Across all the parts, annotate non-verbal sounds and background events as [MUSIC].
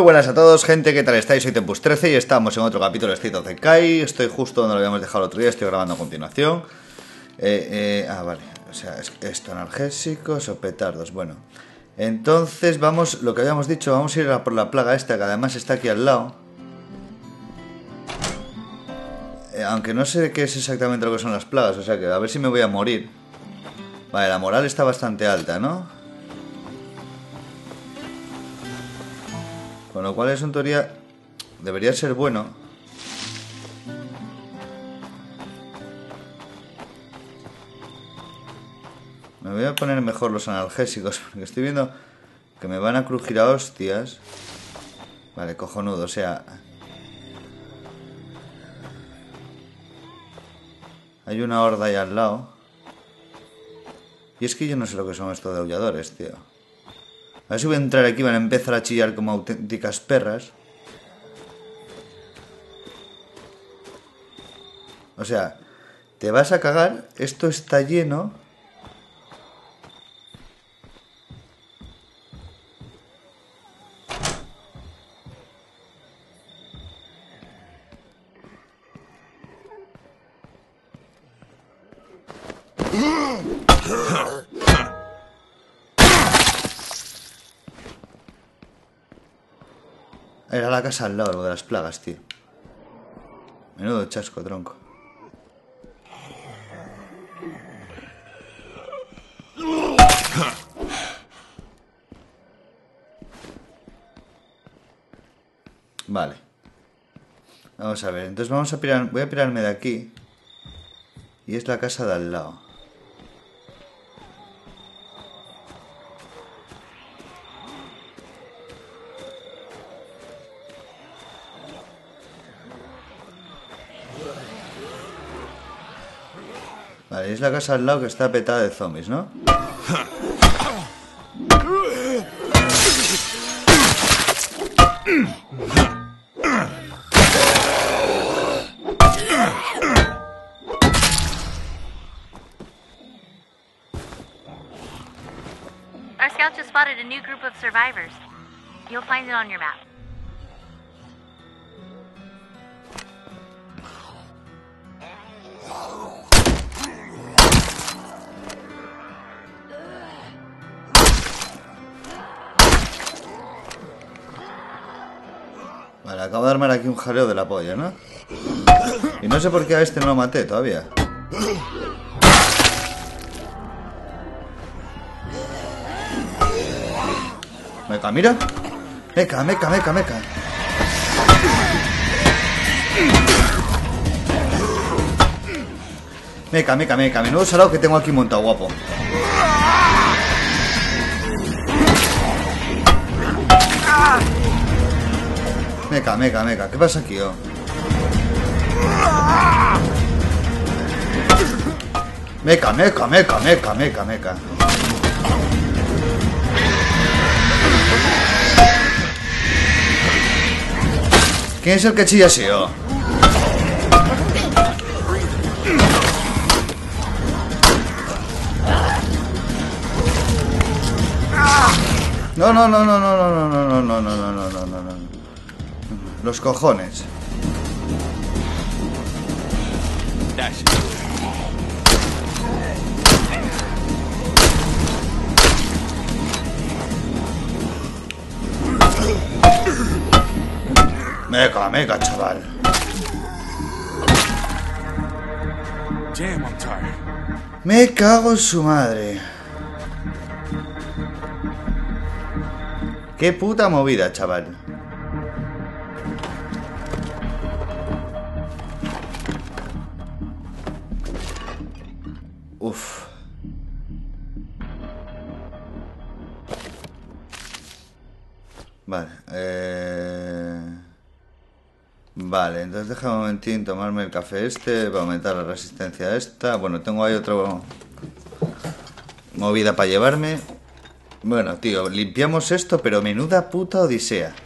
Muy buenas a todos, gente, ¿qué tal estáis? Soy Tempus13 y estamos en otro capítulo de State of Decay. Estoy justo donde lo habíamos dejado el otro día, estoy grabando a continuación. Eh, eh, ah, vale, o sea, es- esto, analgésicos o petardos, bueno. Entonces vamos, lo que habíamos dicho, vamos a ir por la plaga esta, que además está aquí al lado. Eh, aunque no sé qué es exactamente lo que son las plagas, o sea que a ver si me voy a morir. Vale, la moral está bastante alta, ¿no? Con lo cual eso en teoría debería ser bueno. Me voy a poner mejor los analgésicos [LAUGHS] porque estoy viendo que me van a crujir a hostias. Vale, cojonudo, o sea... Hay una horda ahí al lado. Y es que yo no sé lo que son estos de aulladores, tío. A ver si voy a entrar aquí van a empezar a chillar como auténticas perras. O sea, te vas a cagar, esto está lleno. La casa al lado, lo de las plagas, tío. Menudo chasco, tronco. Vale. Vamos a ver, entonces vamos a pirar, voy a pirarme de aquí. Y es la casa de al lado. La casa al lado que está petada de zombies, ¿no? Our scouts just spotted a new group of survivors. You'll find it on your map. Acabo de armar aquí un jaleo de la polla, ¿no? Y no sé por qué a este no lo maté todavía. Meca, mira. Meca, meca, meca, meca. Meca, meca, meca. Menudo salado que tengo aquí montado, guapo. Meca, meca, meca. ¿Qué pasa aquí, oh? Meca, meca, meca, meca, meca, meca. ¿Quién es el que chilla así, oh? No, no, no, no, no, no, no, no, no, no, no, no, no, no, no, no. Los cojones. It. Meca, meca, chaval. Damn, I'm tired. Me cago en su madre. Qué puta movida, chaval. Entonces déjame un momentín tomarme el café este para aumentar la resistencia esta. Bueno, tengo ahí otro movida para llevarme. Bueno, tío, limpiamos esto, pero menuda puta odisea.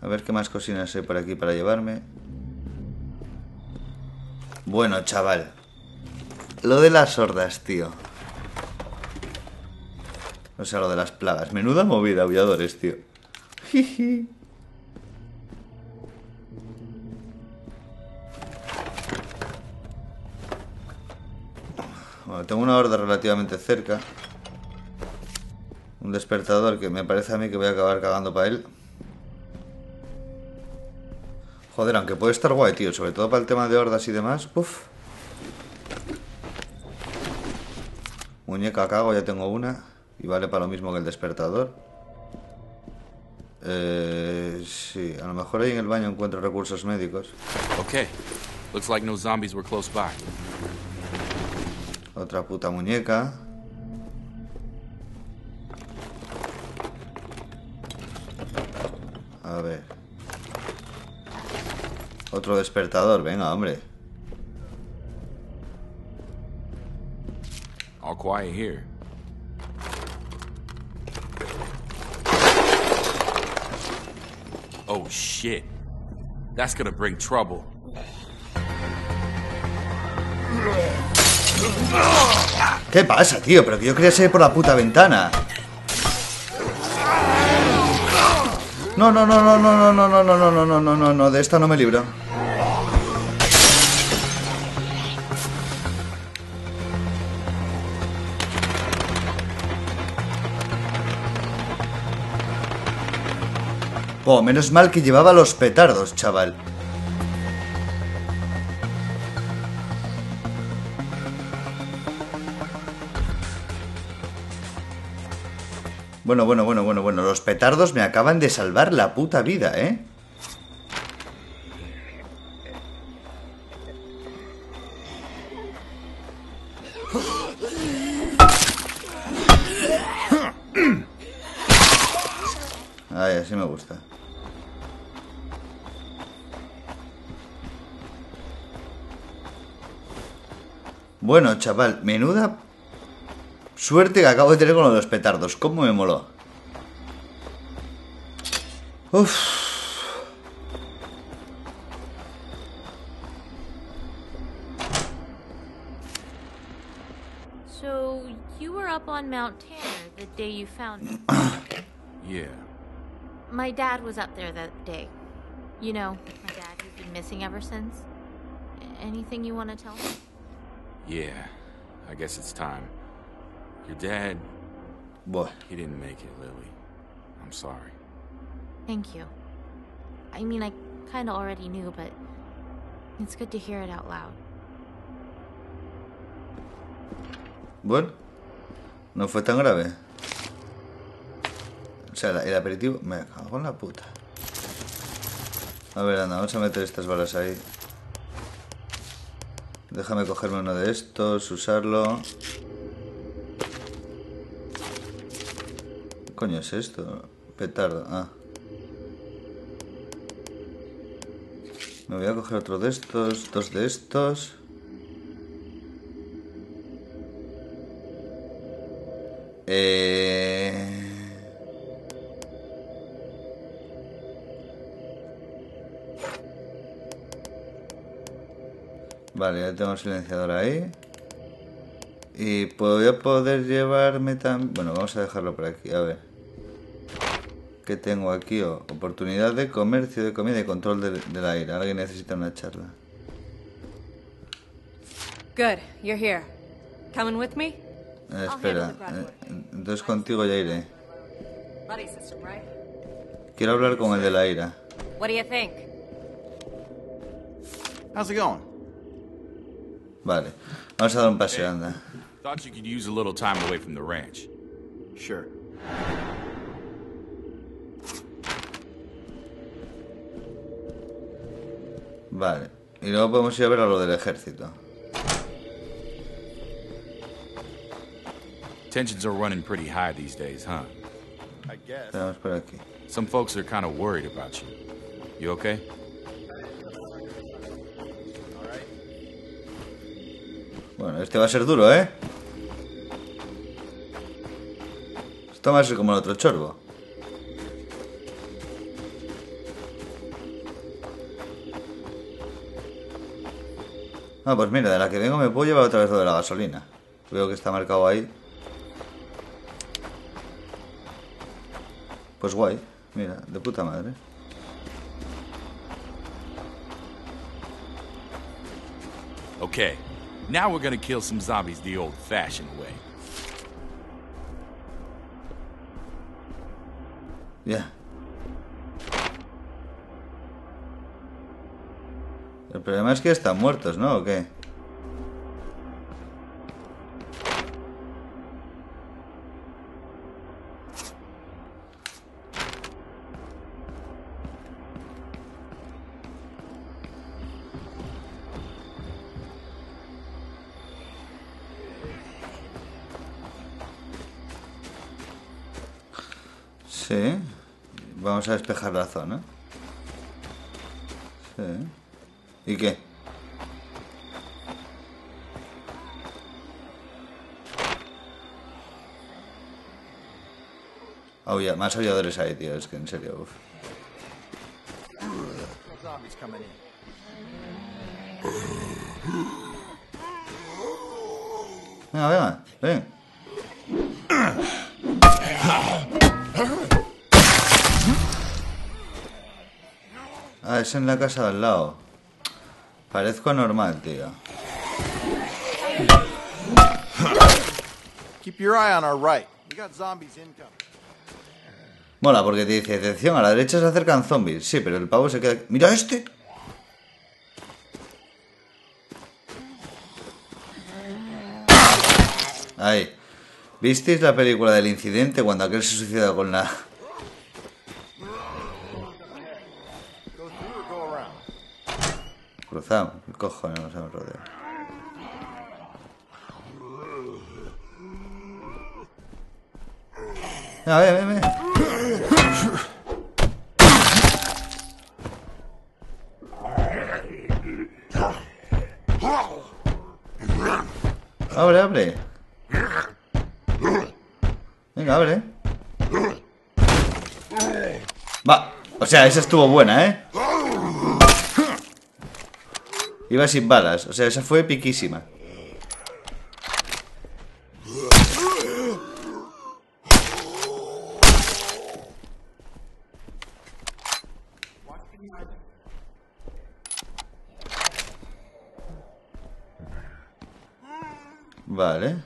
A ver qué más cocinas hay por aquí para llevarme. Bueno, chaval. Lo de las hordas, tío. O sea, lo de las plagas. Menuda movida, aulladores, tío. Jiji. Bueno, tengo una horda relativamente cerca. Un despertador que me parece a mí que voy a acabar cagando para él. Joder, aunque puede estar guay, tío. Sobre todo para el tema de hordas y demás. Uf. Muñeca cago, ya tengo una. Y vale para lo mismo que el despertador. Eh, sí, a lo mejor ahí en el baño encuentro recursos médicos. Okay. Looks like no zombies were close by. Otra puta muñeca. A ver. Otro despertador, venga, hombre. All quiet here. Oh shit. That's gonna bring trouble. ¿Qué pasa, tío? Pero que yo quería salir por la puta ventana. No, no, no, no, no, no, no, no, no, no, no, no, no, no, de esta no me libro. Oh, menos mal que llevaba los petardos, chaval. Bueno, bueno, bueno, bueno, bueno. Los petardos me acaban de salvar la puta vida, ¿eh? Bueno, chaval, menuda suerte que acabo de tener con lo de los petardos. ¿Cómo me moló? Uf. So, you were up on Mount Tanner the day you found me. [COUGHS] Yeah. My dad was up there that day. You know, my dad who's been missing ever since. Anything you want to tell me? Yeah. I guess it's time. Your dad, Buah. he didn't make it, Lily. I'm sorry. Thank you. I mean, I kind of already knew, but it's good to hear it out loud. Bueno, no fue tan grave. O sea, el aperitivo. Me cago en la puta. A ver, anda, vamos a meter estas balas ahí. Déjame cogerme uno de estos, usarlo. ¿Qué coño es esto? Petardo, ah. Me voy a coger otro de estos, dos de estos. Eh... Vale, ya tengo el silenciador ahí. Y voy a poder llevarme también... Bueno, vamos a dejarlo por aquí, a ver. ¿Qué tengo aquí? Oh, oportunidad de comercio, de comida y control del, del aire. Alguien necesita una charla. Good, you're here. Coming with me? Eh, espera, eh, entonces contigo ya iré. Quiero hablar con el de la ira. What do you think? How's it going? Vale, vamos a dar un paseo, anda. Thought you could use a little time away from the ranch. Sure. Vale, y luego podemos ir a ver a lo del ejército. Tensions are running pretty high these days, huh? I guess. Some folks are kind of worried about you. You okay? Bueno, este va a ser duro, ¿eh? Esto va a ser como el otro chorbo. Ah, pues mira, de la que vengo me puedo llevar otra vez lo de la gasolina. Veo que está marcado ahí. Pues guay. Mira, de puta madre. Okay, now we're gonna kill some zombies the old-fashioned way. Ya. El problema es que están muertos, ¿no? ¿O qué? A despejar la zona. ¿Y qué? Más aulladores ahí, tío. Es que en serio. Venga, venga, ven. Ah, es en la casa de al lado. Parezco normal, tío. Keep your eye on our right. We got zombies incoming. Mola, porque te dice, atención, a la derecha se acercan zombies. Sí, pero el pavo se queda... ¡Mira este! Ahí. ¿Visteis la película del incidente cuando aquel se suicida con la... Cruzado? ¿Qué cojones nos hemos rodeado? A ver, ven, ven. Abre, abre. Venga, abre. Va. O sea, esa estuvo buena, ¿eh? Iba sin balas. O sea, esa fue piquísima. Vale.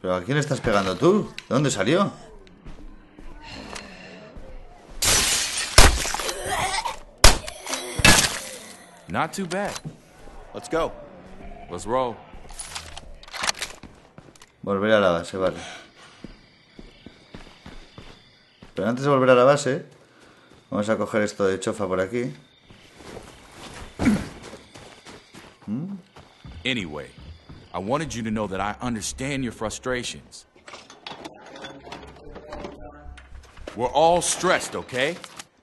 ¿Pero a quién estás pegando tú? ¿De dónde salió? Not too bad. Let's go. Let's roll. Volver a la base, vale. Pero antes de volver a la base, vamos a coger esto de chofa por aquí. Hmm. Anyway, I wanted you to know that I understand your frustrations. We're all stressed, okay?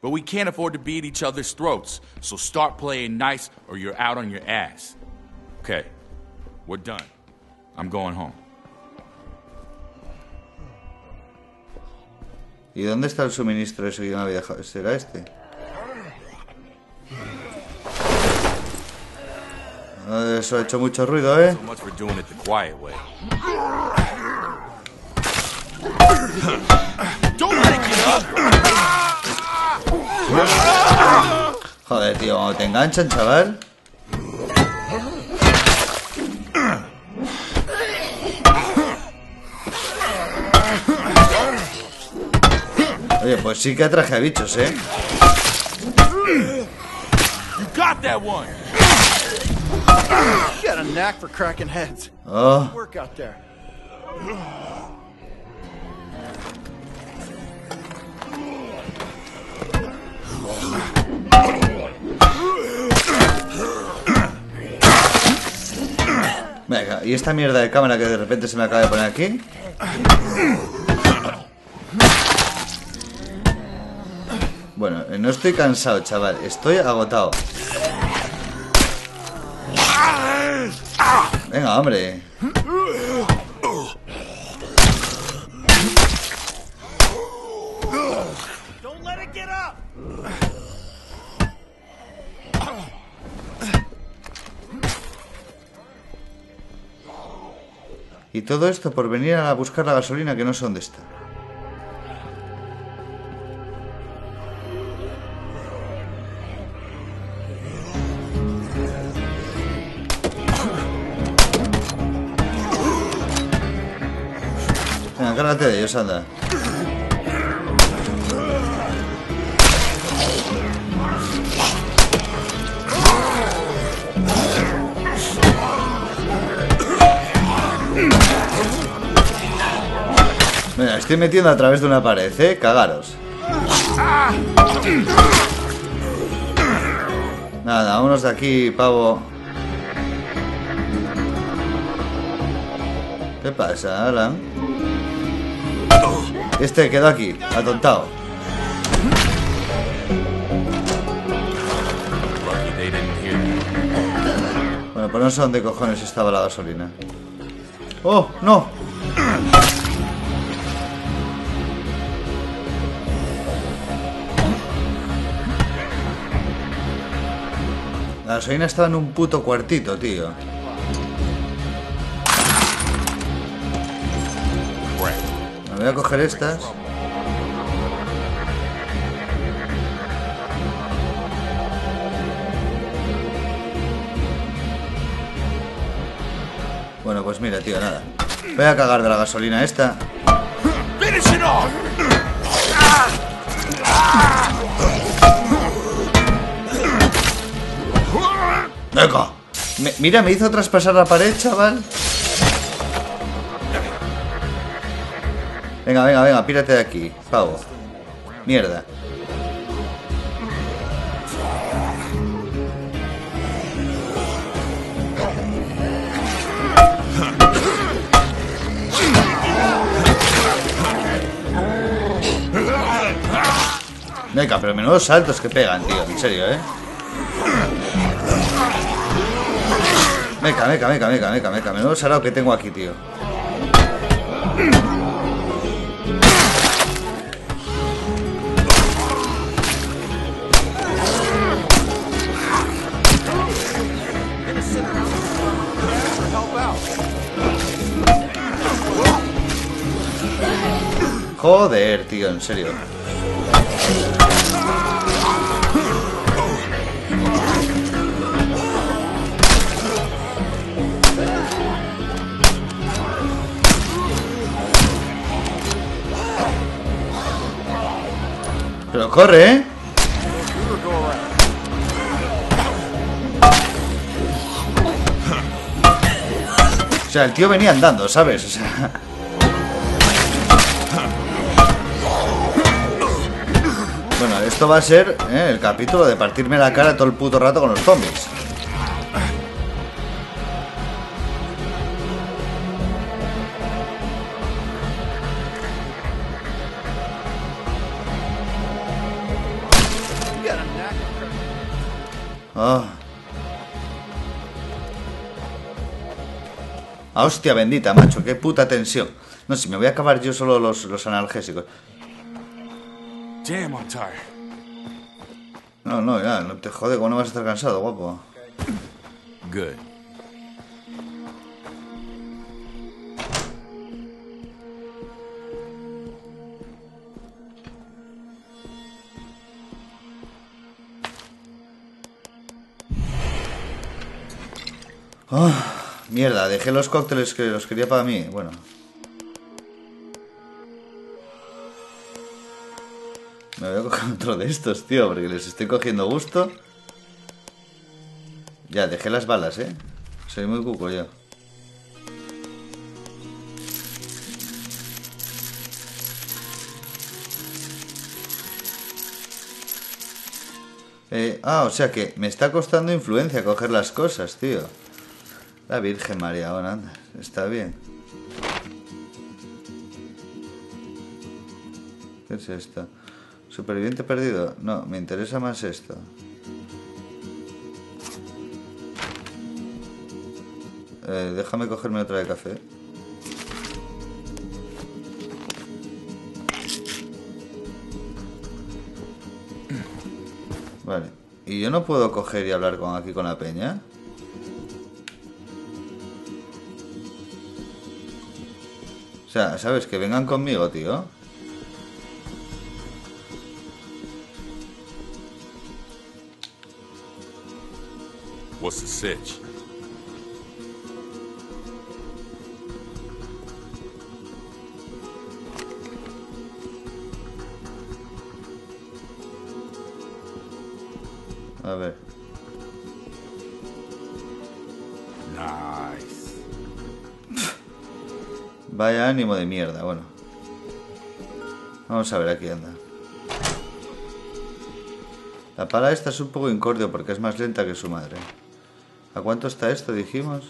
But we can't afford to be at each other's throats, so start playing nice or you're out on your ass. Okay, we're done. I'm going home. ¿Y dónde está el suministro ese que yo me había dejado? ¿Será este? Ah, Eso ha hecho mucho ruido, ¿eh? So much for doing it the quiet way. Tío, te enganchan, chaval. Oye, pues sí que atraje a bichos, ¿eh? You venga, ¿y esta mierda de cámara que de repente se me acaba de poner aquí? Bueno, eh, no estoy cansado, chaval, estoy agotado. Venga, hombre. Y todo esto por venir a buscar la gasolina que no sé dónde está. Venga, agárrate de ellos, anda. Estoy metiendo a través de una pared, ¿eh? Cagaros. Nada, vámonos de aquí, pavo. ¿Qué pasa, Alan? Este quedó aquí, atontado. Bueno, pues no sé dónde cojones estaba la gasolina. ¡Oh, no! Gasolina estaba en un puto cuartito, tío. Me voy a coger estas. Bueno, pues mira, tío, nada. Voy a cagar de la gasolina esta. Mira, me hizo traspasar la pared, chaval. Venga, venga, venga, pírate de aquí, pavo. Mierda. Venga, pero menudos saltos que pegan, tío, en serio, ¿eh? Meca, meca, meca, meca, meca, meca. Menudo sarao que tengo aquí, tío. Joder, tío, en serio. Corre, ¿eh? O sea, el tío venía andando, ¿sabes? [LAUGHS] Bueno, esto va a ser ¿eh? el capítulo de partirme la cara todo el puto rato con los zombies. Hostia bendita, macho, qué puta tensión. No, si me voy a acabar yo solo los, los analgésicos. No, no, ya, no te jode, ¿cómo no vas a estar cansado, guapo? Good. Mierda, dejé los cócteles que los quería para mí. Bueno. Me voy a coger [LAUGHS] otro de estos, tío, porque les estoy cogiendo gusto. Ya, dejé las balas, ¿eh? Soy muy cuco yo. Eh, ah, o sea que me está costando influencia coger las cosas, tío. La Virgen María, bueno, anda, está bien. ¿Qué es esto? ¿Superviviente perdido? No, me interesa más esto. Eh, déjame cogerme otra de café. Vale. ¿Y yo no puedo coger y hablar con aquí con la peña? Sea, ¿sabes? Que vengan conmigo, tío. What's the sitch? Ánimo de mierda, bueno. Vamos a ver, aquí anda. La pala esta es un poco incordio porque es más lenta que su madre. ¿A cuánto está esto, dijimos?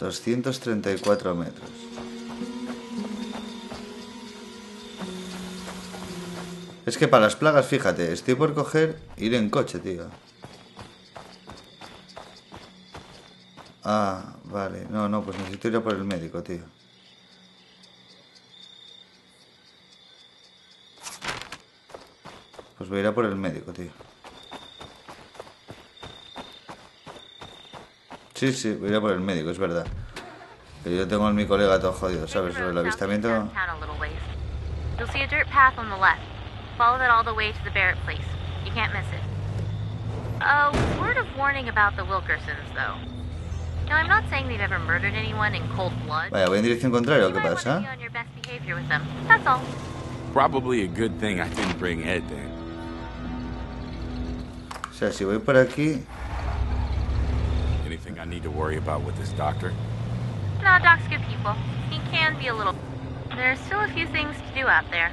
234 metros. Es que para las plagas, fíjate, estoy por coger ir en coche, tío. Ah, vale. No, no, pues necesito ir a por el médico, tío. Pues voy a ir a por el médico, tío. Sí, sí, voy a ir a por el médico, es verdad. Que yo tengo a mi colega todo jodido, ¿sabes? Sobre el avistamiento. Downtown a little ways. You'll see a dirt path on the left. Follow that all the way to the Barrett place. You can't miss it. A word of warning about the Wilkersons, though. Vaya, voy en dirección contraria, ¿o You qué might want to pasa? ¿eh? be on your best behavior with them. That's. Probably a good thing I didn't bring Ed then. O sea, si voy por aquí... Anything I need to worry about with this doctor? No, Doc's good people. He can be a little. There's still a few things to do out there.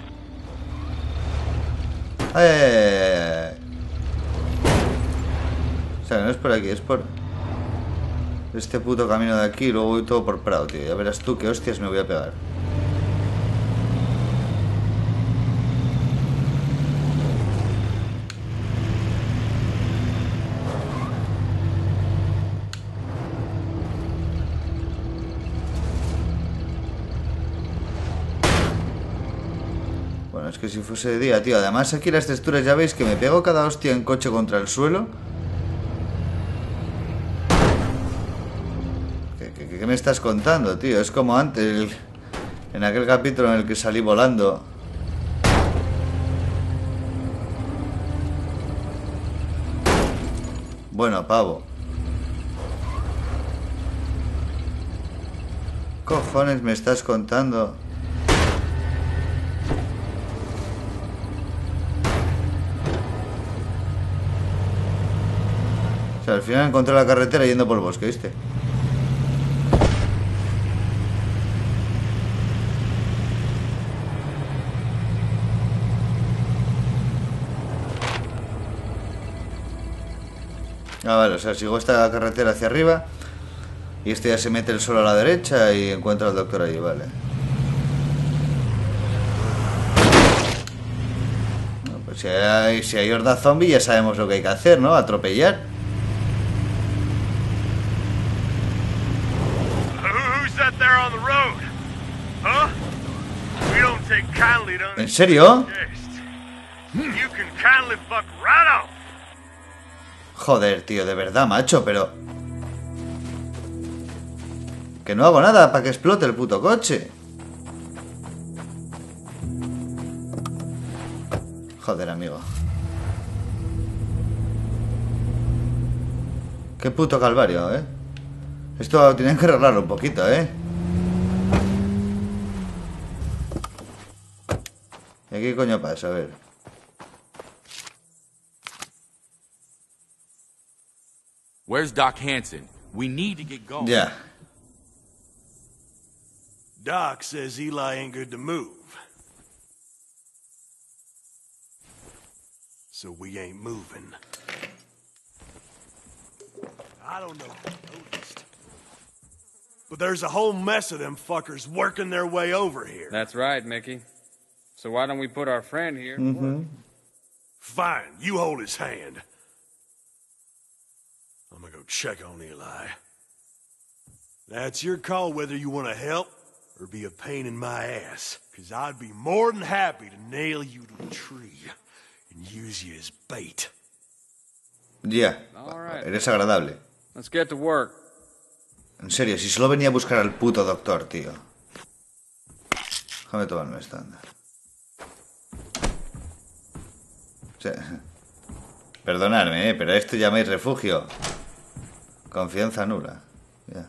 ¡Ay, ay, ay, ay, ay! O sea, no es por aquí, es por... Este puto camino de aquí y luego voy todo por Prado, tío. Ya verás tú qué hostias me voy a pegar. Bueno, es que si fuese de día, tío. Además aquí las texturas ya veis que me pego cada hostia en coche contra el suelo. Me estás contando, tío? Es como antes, en aquel capítulo en el que salí volando. Bueno, pavo. Cojones me estás contando. O sea, al final encontré la carretera yendo por el bosque, ¿viste? Ah, vale, o sea, sigo esta carretera hacia arriba y este ya se mete el sol a la derecha y encuentra al doctor ahí, vale. Pues si hay, si hay horda zombie ya sabemos lo que hay que hacer, ¿no? Atropellar. Who- Who's that there on the road? Huh? We don't take kindly to ¿En serio? Joder, tío, de verdad, macho, pero... Que no hago nada para que explote el puto coche. Joder, amigo. Qué puto calvario, ¿eh? Esto tienen que arreglarlo un poquito, ¿eh? ¿Y qué coño pasa? A ver. Where's Doc Hanson? We need to get going. Ya. Doc says Eli ain't good to move. So we ain't moving. I don't know if you noticed. But there's a whole mess of them fuckers working their way over here. That's right, Mickey. So why don't we put our friend here? to mm-hmm. work? Fine, you hold his hand. Check on Eli. That's your call whether you want to help or be a pain in my ass. Cause I'd be more than happy to nail you to a tree and use you as bait. Ya. All right. Eres agradable. Let's get to work. En serio, si solo venía a buscar al puto doctor, tío. Déjame tomarme esta anda. O sea, [LAUGHS] perdonadme, ¿eh? pero a esto llamáis refugio. Confianza nula. Ya.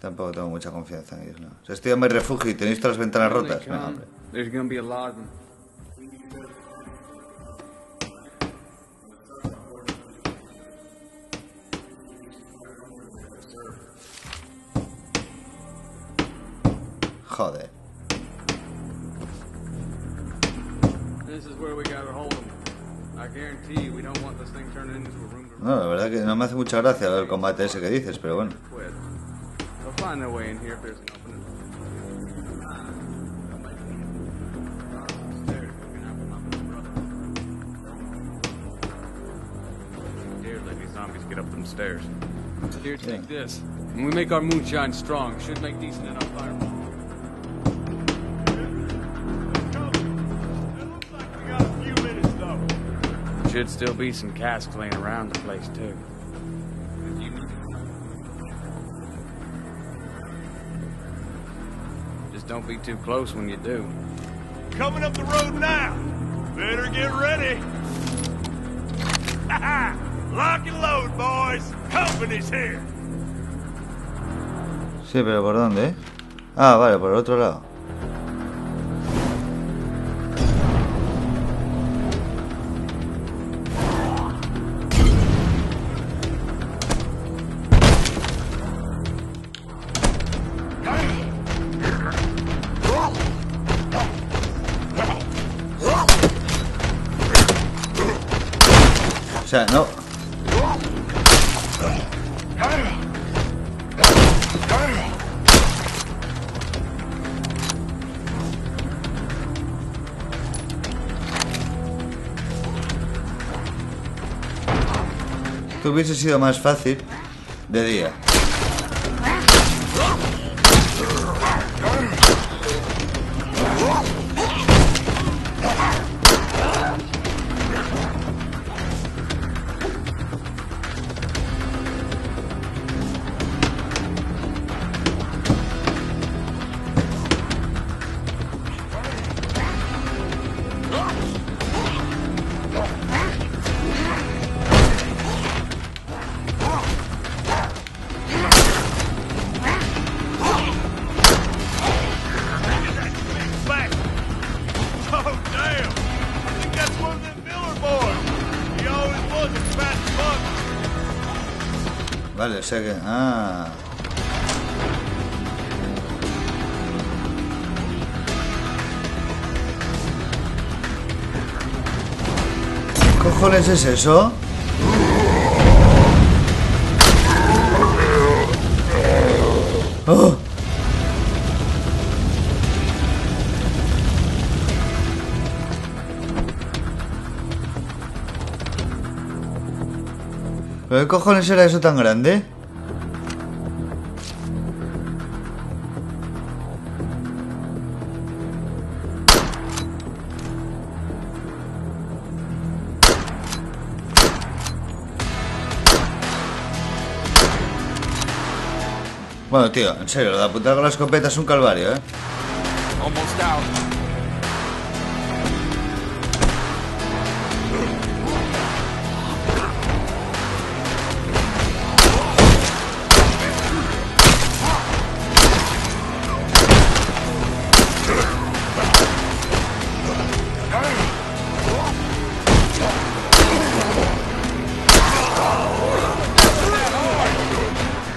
Tampoco tengo mucha confianza en ellos, ¿no? Si estoy en mi refugio y tenéis todas las ventanas rotas. No, hombre. Joder. No, la verdad que no me hace mucha gracia el combate ese que dices, pero bueno. here take this. When we make our moonshine strong, should make decent enough fireball. Should still be some casks laying around the place too. Just don't be too close when you do. Coming up the road now. Better get ready. Lock and load, boys. Company's here. Sí, pero ¿por dónde? Ah, vale, por el otro lado. Hubiese sido más fácil de día. Vale, o sea que... Ah. ¿Qué cojones es eso? ¡Oh! ¿Pero qué cojones era eso tan grande? Bueno, tío, en serio, lo de con la escopeta es un calvario, ¿eh?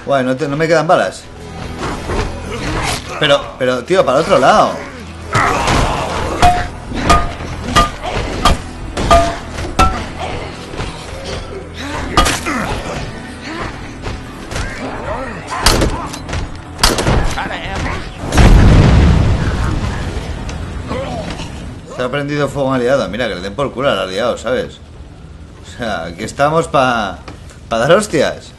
Guay, no, te- no me quedan balas. Pero, pero, tío, para el otro lado. Se ha prendido fuego un aliado. Mira, que le den por culo al aliado, ¿sabes? O sea, aquí estamos para pa dar hostias.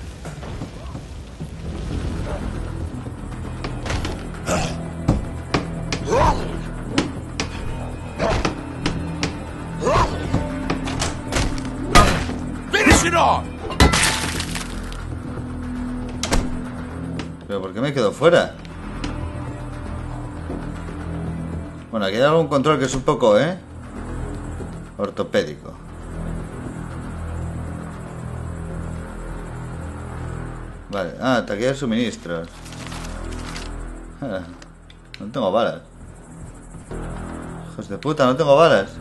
Fuera? Bueno, aquí hay algún control que es un poco, ¿eh? Ortopédico. Vale, ah, taquilla de suministros. Ah, No tengo balas. Hijos de puta, no tengo balas.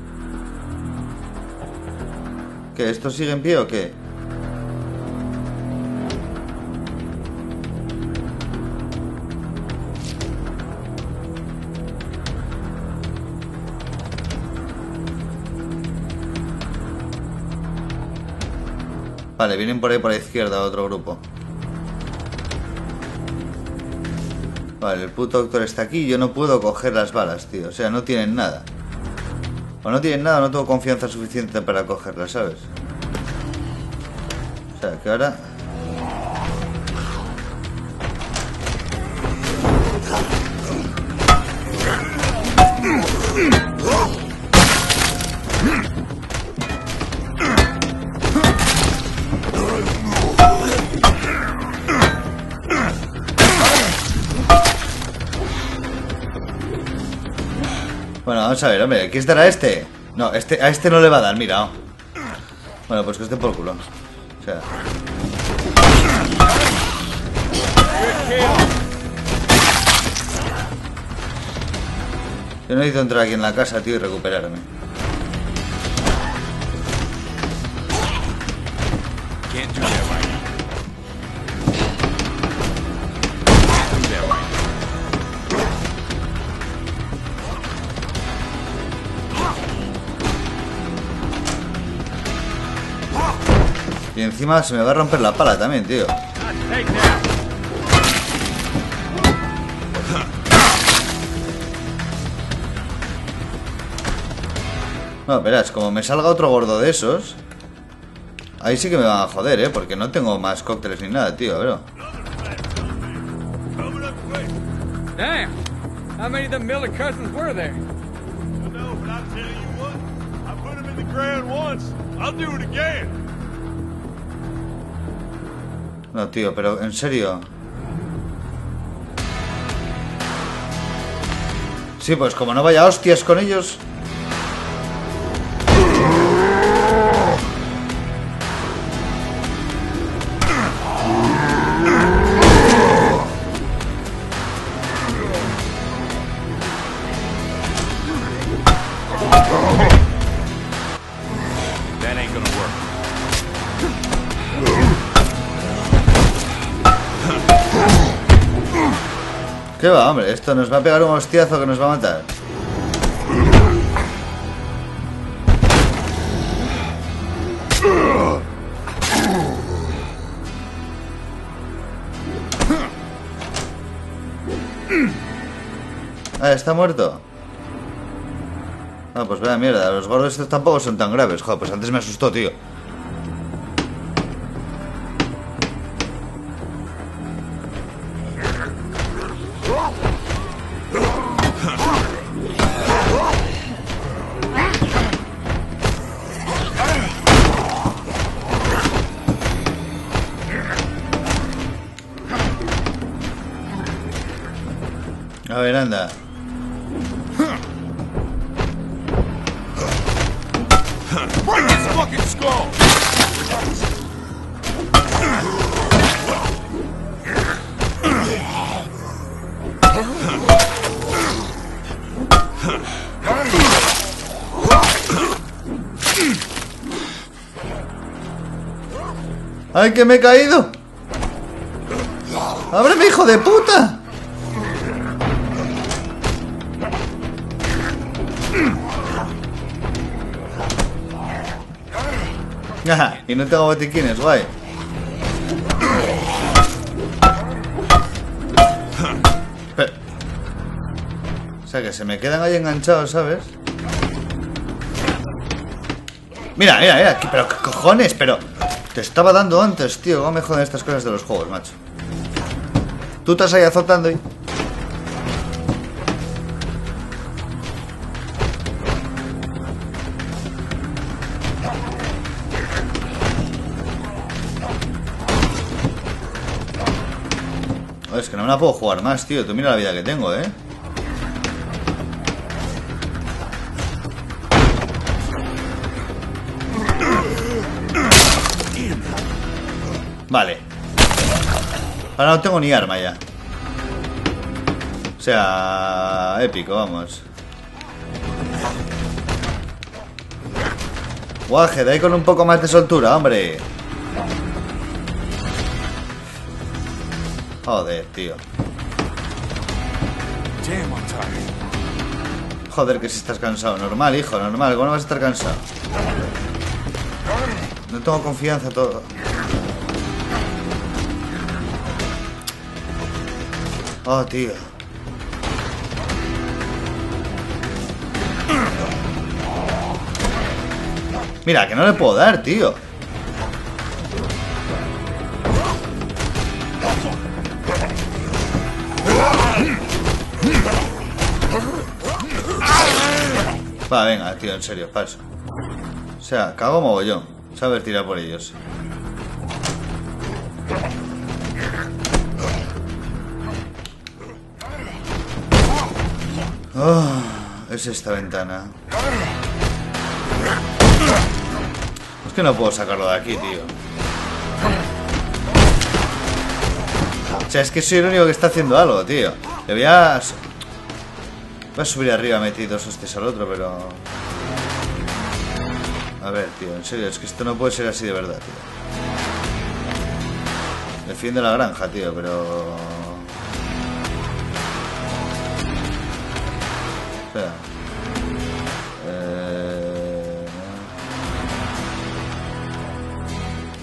¿Qué? ¿Esto sigue en pie o qué? Vale, vienen por ahí por la izquierda otro grupo. Vale, el puto doctor está aquí. Yo no puedo coger las balas, tío. O sea, no tienen nada. O no tienen nada, no tengo confianza suficiente para cogerlas, ¿sabes? O sea, que ahora... vamos a ver, hombre, ¿qué estará este? No, este, a este no le va a dar, mira. oh. Bueno, pues que esté por culo. O sea. Yo necesito entrar aquí en la casa, tío, y recuperarme. Encima se me va a romper la pala también, tío. No, verás, como me salga otro gordo de esos. Ahí sí que me van a joder, ¿eh? Porque no tengo más cócteles ni nada, tío, pero. Coming up quick. Damn. How many of them Miller cousins were there? I know, but I tell you what, I put him in the ground once. I'll do it again. No, tío, pero en serio. Sí, pues como no vaya hostias con ellos. Nos va a pegar un hostiazo que nos va a matar. Ah, ¿está muerto? Ah, pues vaya mierda, los gordos estos tampoco son tan graves. Joder, pues antes me asustó, tío. A ver, anda. Break his fucking skull! ¡Ay, que me he caído! ¡Ábreme, hijo de puta! Y no tengo botiquines, guay. Pero- O sea, que se me quedan ahí enganchados, ¿sabes? Mira, mira, mira, pero qué cojones, pero te estaba dando antes, tío. ¿Cómo me joden estas cosas de los juegos, macho? Tú estás ahí azotando y. Es que no me la puedo jugar más, tío. Tú mira la vida que tengo, ¿eh? Vale. Ahora no tengo ni arma ya. O sea, épico, vamos. Guaje, de ahí con un poco más de soltura, hombre. Joder, tío. Joder, que si estás cansado. Normal, hijo, normal. ¿Cómo no vas a estar cansado? No tengo confianza todo. Oh, tío. Mira, que no le puedo dar, tío. Va, venga, tío, en serio, paso. O sea, cago mogollón. Saber tirar por ellos. Oh, es esta ventana. Es que no puedo sacarlo de aquí, tío. O sea, es que soy el único que está haciendo algo, tío. Le voy a... Voy a subir arriba, metí dos hostias al otro, pero... A ver, tío, en serio, es que esto no puede ser así de verdad, tío. Defiende la granja, tío, pero... O sea... eh,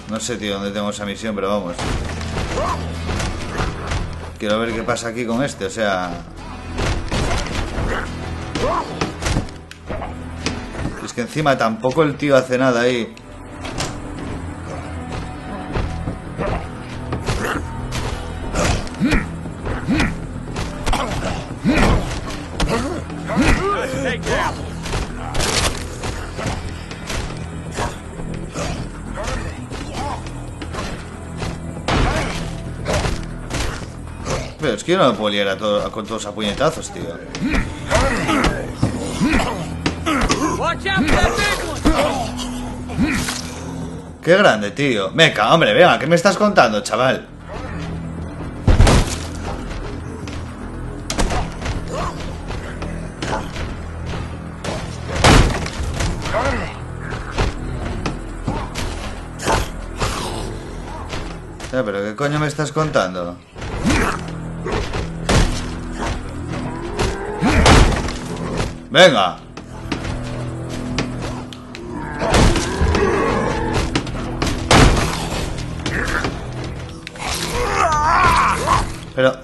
No sé, tío, dónde tengo esa misión, pero vamos. Quiero ver qué pasa aquí con este, o sea... encima tampoco el tío hace nada ahí. Pero es que no me puedo liar a todo- con todos a puñetazos, tío. Qué grande, tío. Meca, hombre, venga, ¿qué me estás contando, chaval? Pero ¿qué coño me estás contando? Venga. Pero...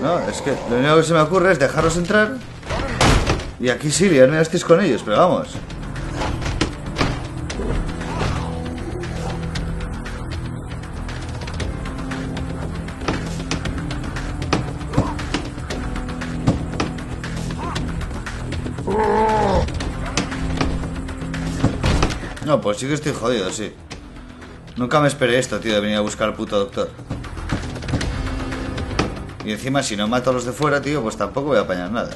No, es que lo único que se me ocurre es dejarlos entrar y aquí sí, liarme hostias con ellos, pero vamos. Sí que estoy jodido, sí. Nunca me esperé esto, tío, de venir a buscar al puto doctor. Y encima, si no mato a los de fuera, tío, pues tampoco voy a apañar nada.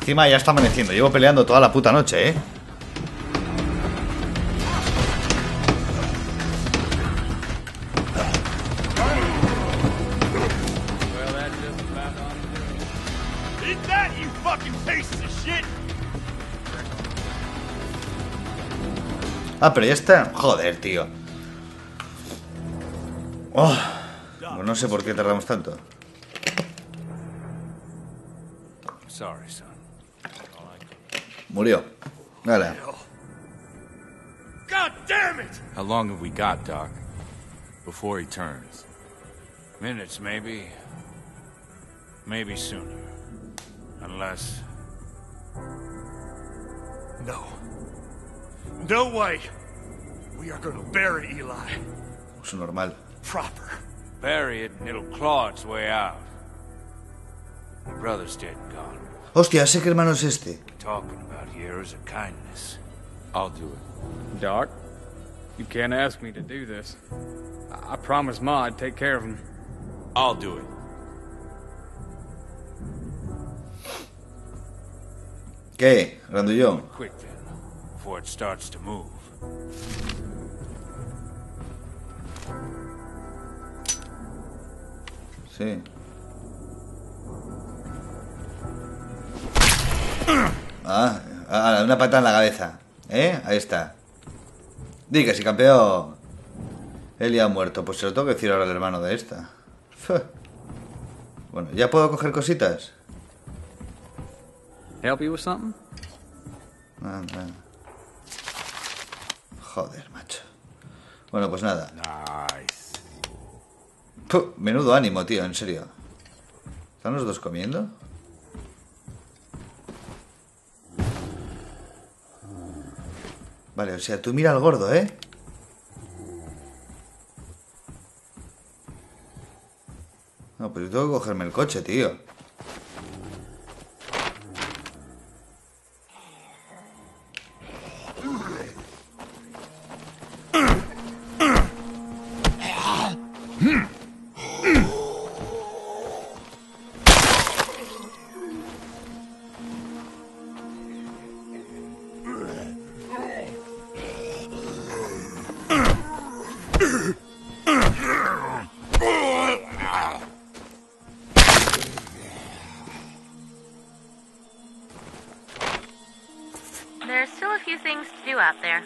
Encima ya está amaneciendo. Llevo peleando toda la puta noche, ¿eh? Ah, pero ya está. Joder, tío. Oh, pues no sé por qué tardamos tanto. Sorry, son. Murió. Vale. God damn it! How long have we got, Doc? Before he turns. Minutes, maybe. Maybe sooner. Unless. No. No way! We are gonna bury Eli. Es normal. Proper. Bury it and it'll claw its way out. Your brother's dead and gone. Hostia, sé qué hermano es este. Talking about here is a kindness. I'll do it. Doc, you can't ask me to do this. I, I promised Ma I'd take care of him. I'll do it. ¿Qué? Grandullón. Quick then, before it starts to move. Sí. Ah, ah, una patada en la cabeza. ¿Eh? Ahí está. Diga, si campeón. Él ya ha muerto. Pues se lo tengo que decir ahora al hermano de esta. Bueno, ¿ya puedo coger cositas? Help you with something? Anda. Joder, macho. Bueno, pues nada. Nice. Puh, menudo ánimo, tío, en serio. ¿Están los dos comiendo? Vale, o sea, tú mira al gordo, ¿eh? No, pero yo tengo que cogerme el coche, tío. There's still a few things to do out there.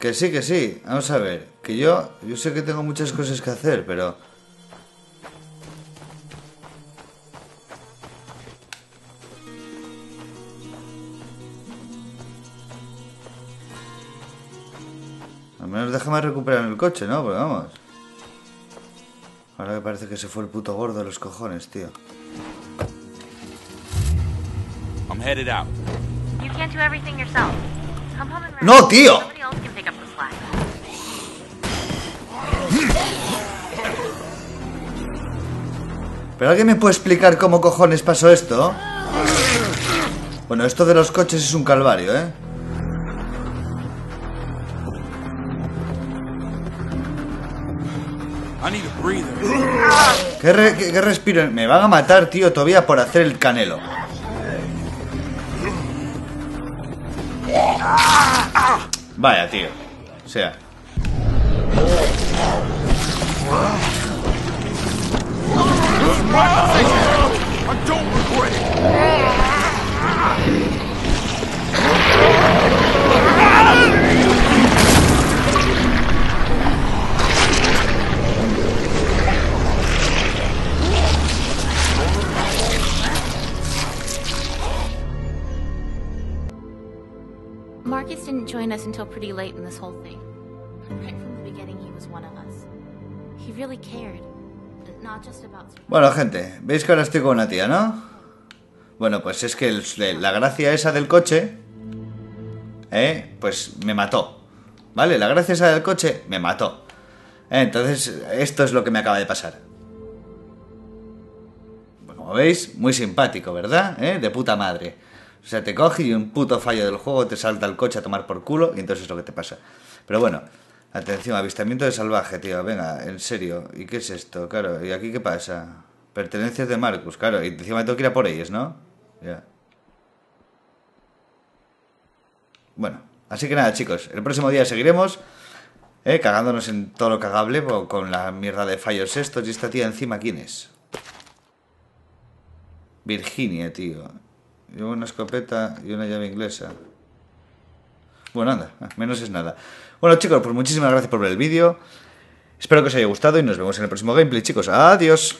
Que sí, que sí. Vamos a ver. Que yo, yo sé que tengo muchas cosas que hacer, pero... Al menos déjame recuperar el coche, ¿no? Pero vamos. Ahora que parece que se fue el puto gordo de los cojones, tío. I'm headed out. You can't do everything yourself. Come home and rest. No, tío. Somebody else can pick up the slack. ¿Pero alguien me puede explicar cómo cojones pasó esto? Bueno, esto de los coches es un calvario, ¿eh? I need a breather. ¿Qué, re- qué- qué respiro? Me van a matar, tío, todavía por hacer el canelo. Vaya, tío. O sea. Pretty late in this whole thing. But right from the beginning, he was one of us. He really cared. Not just about. Bueno, gente, veis que ahora estoy con una tía, ¿no? Bueno, pues es que el- la gracia esa del coche, ¿eh? Pues me mató. ¿Vale? La gracia esa del coche me mató. ¿Eh? Entonces, esto es lo que me acaba de pasar. Pues como veis, muy simpático, ¿verdad? ¿Eh? De puta madre. O sea, te coge y un puto fallo del juego te salta el coche a tomar por culo y entonces es lo que te pasa. Pero bueno, atención, avistamiento de salvaje, tío. Venga, en serio. ¿Y qué es esto? Claro, ¿y aquí qué pasa? Pertenencias de Marcus, claro. Y encima tengo que ir a por ellos, ¿no? Ya. Bueno, así que nada, chicos. El próximo día seguiremos. ¿eh? Cagándonos en todo lo cagable con la mierda de fallos estos. ¿Y esta tía encima quién es? Virginia, tío. Llevo una escopeta y una llave inglesa. Bueno, anda, menos es nada. Bueno, chicos, pues muchísimas gracias por ver el vídeo. Espero que os haya gustado y nos vemos en el próximo gameplay, chicos. Adiós.